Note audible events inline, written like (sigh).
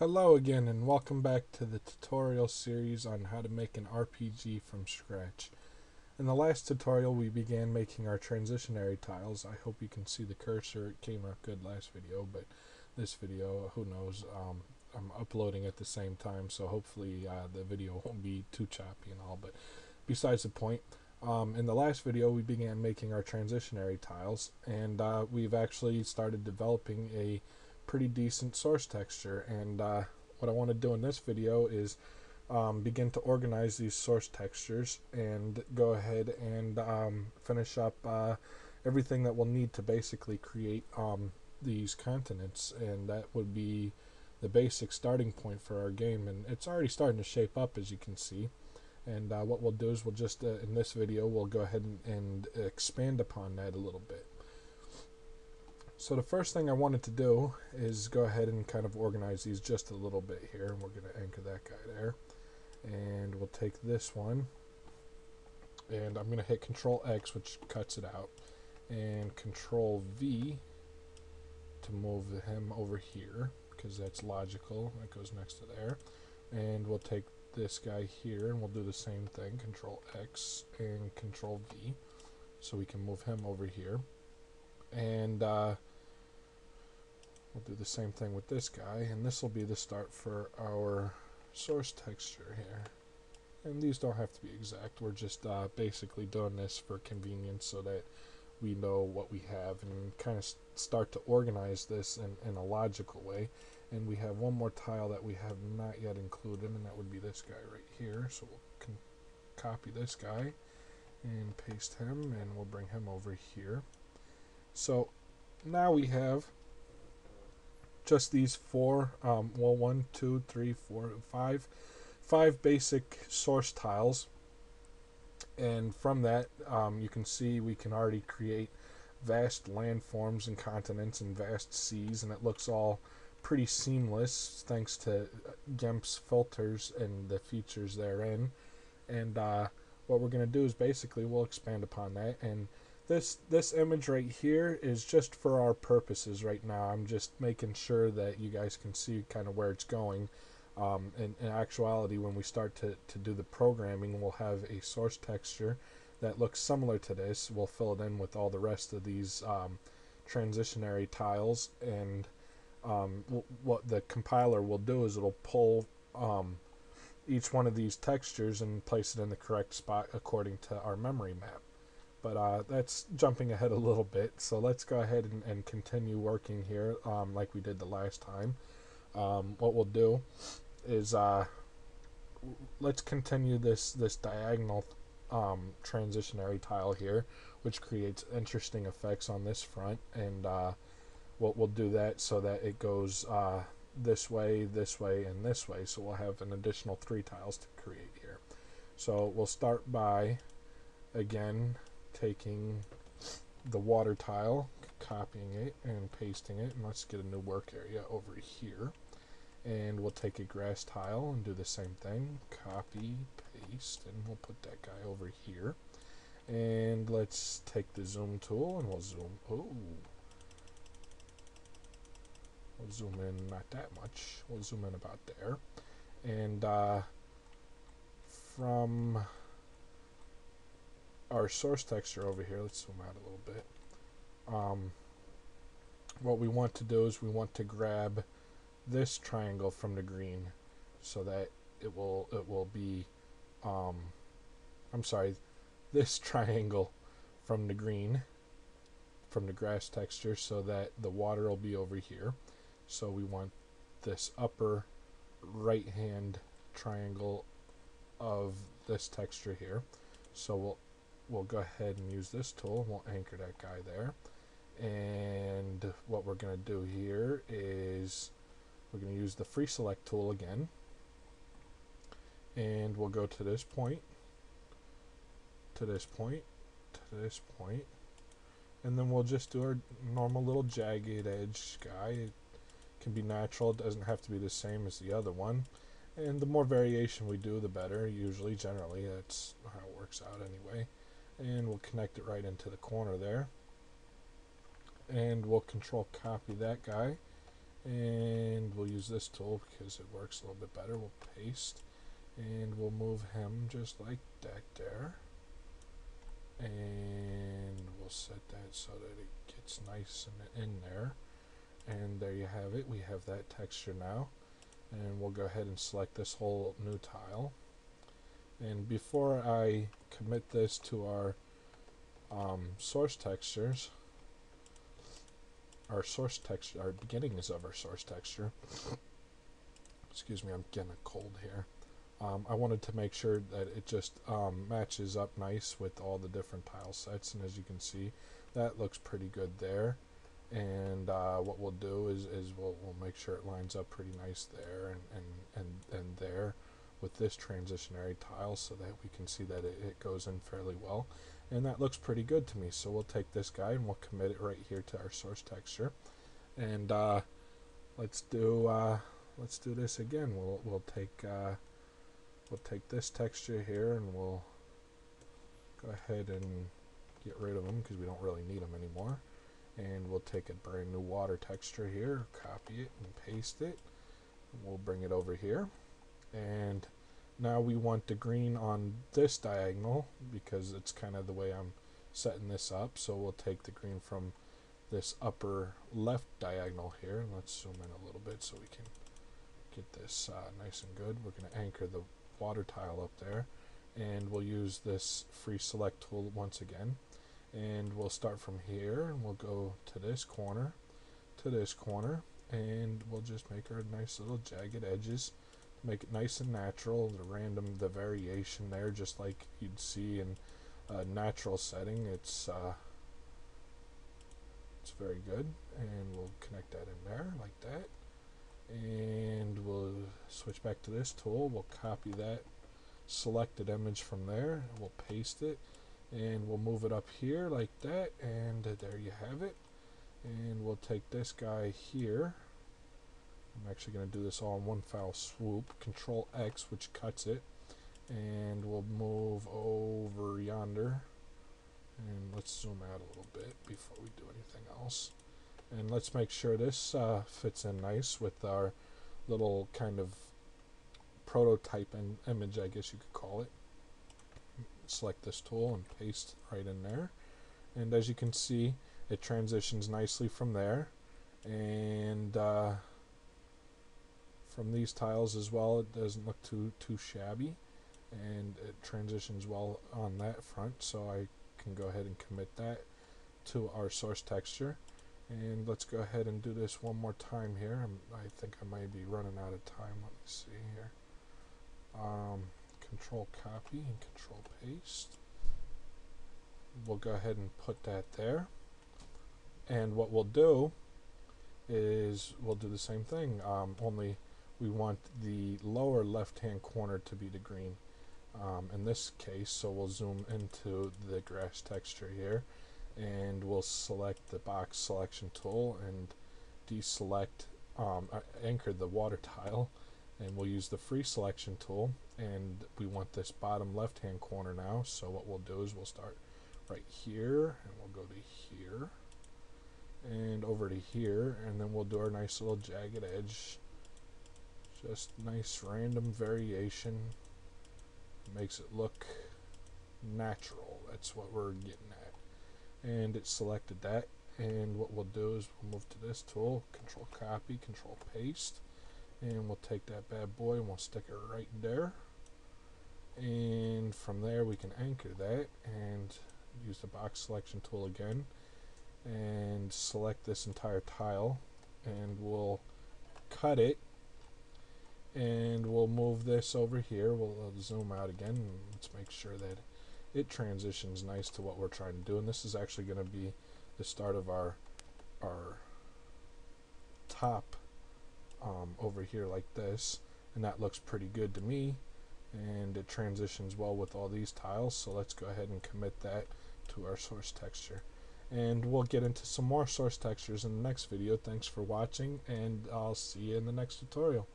Hello again and welcome back to the tutorial series on how to make an RPG from scratch. In the last tutorial we began making our transitionary tiles. I hope you can see the cursor. It came out good last video but this video, who knows, um, I'm uploading at the same time so hopefully uh, the video (laughs) won't be too choppy and all but besides the point. Um, in the last video we began making our transitionary tiles and uh, we've actually started developing a pretty decent source texture and uh, what I want to do in this video is um, begin to organize these source textures and go ahead and um, finish up uh, everything that we'll need to basically create um, these continents and that would be the basic starting point for our game and it's already starting to shape up as you can see. And uh, what we'll do is we'll just uh, in this video we'll go ahead and, and expand upon that a little bit so the first thing I wanted to do is go ahead and kind of organize these just a little bit here. And we're going to anchor that guy there. And we'll take this one. And I'm going to hit Control X, which cuts it out. And Control V to move him over here. Because that's logical. That goes next to there. And we'll take this guy here and we'll do the same thing. Control X and Control V. So we can move him over here and uh, we'll do the same thing with this guy and this will be the start for our source texture here. And these don't have to be exact. We're just uh, basically doing this for convenience so that we know what we have and kind of start to organize this in, in a logical way. And we have one more tile that we have not yet included and that would be this guy right here. So we'll copy this guy and paste him and we'll bring him over here. So now we have just these four, um, well, one, two, three, four, five, five basic source tiles. And from that, um, you can see we can already create vast landforms and continents and vast seas, and it looks all pretty seamless thanks to GIMP's filters and the features therein. And uh, what we're going to do is basically we'll expand upon that and this this image right here is just for our purposes right now. I'm just making sure that you guys can see kind of where it's going. Um, in, in, actuality, when we start to, to do the programming, we'll have a source texture that looks similar to this. We'll fill it in with all the rest of these um, transitionary tiles, and um, what the compiler will do is it'll pull um, each one of these textures and place it in the correct spot according to our memory map. But uh, that's jumping ahead a little bit. So let's go ahead and, and continue working here um, like we did the last time. Um, what we'll do is uh, let's continue this, this diagonal um, transitionary tile here, which creates interesting effects on this front. And uh, we'll, we'll do that so that it goes uh, this way, this way, and this way. So we'll have an additional three tiles to create here. So we'll start by, again, taking the water tile, copying it and pasting it, and let's get a new work area over here. And we'll take a grass tile and do the same thing, copy, paste, and we'll put that guy over here. And let's take the zoom tool and we'll zoom, oh, we'll zoom in not that much, we'll zoom in about there. And uh, from our source texture over here, let's zoom out a little bit. Um, what we want to do is we want to grab this triangle from the green so that it will it will be um, I'm sorry this (laughs) triangle from the green from the grass texture so that the water will be over here. So we want this upper right hand triangle of this texture here. So we'll we'll go ahead and use this tool. We'll anchor that guy there. And what we're going to do here is we're going to use the free select tool again. And we'll go to this point, to this point, to this point. And then we'll just do our normal little jagged edge guy. It can be natural. It doesn't have to be the same as the other one. And the more variation we do, the better. Usually, generally, that's how it works out anyway and we'll connect it right into the corner there and we'll control copy that guy and we'll use this tool because it works a little bit better. We'll paste and we'll move him just like that there. And we'll set that so that it gets nice and in there. And there you have it. We have that texture now. And we'll go ahead and select this whole new tile. And before I commit this to our um, source textures, our source texture, our beginnings of our source texture. (coughs) Excuse me, I'm getting a cold here. Um, I wanted to make sure that it just um, matches up nice with all the different tile sets, and as you can see, that looks pretty good there. And uh, what we'll do is, is we'll, we'll make sure it lines up pretty nice there and, and, and, and there with this transitionary tile so that we can see that it, it goes in fairly well. And that looks pretty good to me. So we'll take this guy and we'll commit it right here to our source texture. And uh, let's do uh, let's do this again. We'll, we'll take uh, we'll take this texture here and we'll go ahead and get rid of them because we don't really need them anymore. And we'll take a brand new water texture here copy it and paste it. And we'll bring it over here and now we want the green on this diagonal because it's kind of the way I'm setting this up. So we'll take the green from this upper left diagonal here. And let's zoom in a little bit so we can get this uh, nice and good. We're going to anchor the water tile up there. And we'll use this free select tool once again. And we'll start from here and we'll go to this corner, to this corner. And we'll just make our nice little jagged edges make it nice and natural, the random, the variation there, just like you'd see in a natural setting. It's uh, it's very good, and we'll connect that in there like that. And we'll switch back to this tool. We'll copy that selected image from there. We'll paste it, and we'll move it up here like that. And there you have it. And we'll take this guy here I'm actually going to do this all in one foul swoop. Control X, which cuts it. And we'll move over yonder. And let's zoom out a little bit before we do anything else. And let's make sure this uh, fits in nice with our little kind of prototype and image, I guess you could call it. Select this tool and paste right in there. And as you can see, it transitions nicely from there. And uh, from these tiles as well. It doesn't look too too shabby, and it transitions well on that front. So I can go ahead and commit that to our source texture. And let's go ahead and do this one more time here. I'm, i think I might be running out of time. Let me see here. Um, control copy and control paste. We'll go ahead and put that there. And what we'll do is we'll do the same thing, um, only we want the lower left hand corner to be the green um, in this case. So we'll zoom into the grass texture here and we'll select the box selection tool and deselect um, anchor the water tile and we'll use the free selection tool. And we want this bottom left hand corner now. So what we'll do is we'll start right here and we'll go to here and over to here and then we'll do our nice little jagged edge just nice random variation. Makes it look natural. That's what we're getting at. And it selected that. And what we'll do is we'll move to this tool, control copy, control paste. And we'll take that bad boy and we'll stick it right there. And from there we can anchor that and use the box selection tool again and select this entire tile and we'll cut it and we'll move this over here. We'll uh, zoom out again let's make sure that it transitions nice to what we're trying to do. And this is actually going to be the start of our our top um, over here like this. And that looks pretty good to me. And it transitions well with all these tiles. So let's go ahead and commit that to our source texture. And we'll get into some more source textures in the next video. Thanks for watching and I'll see you in the next tutorial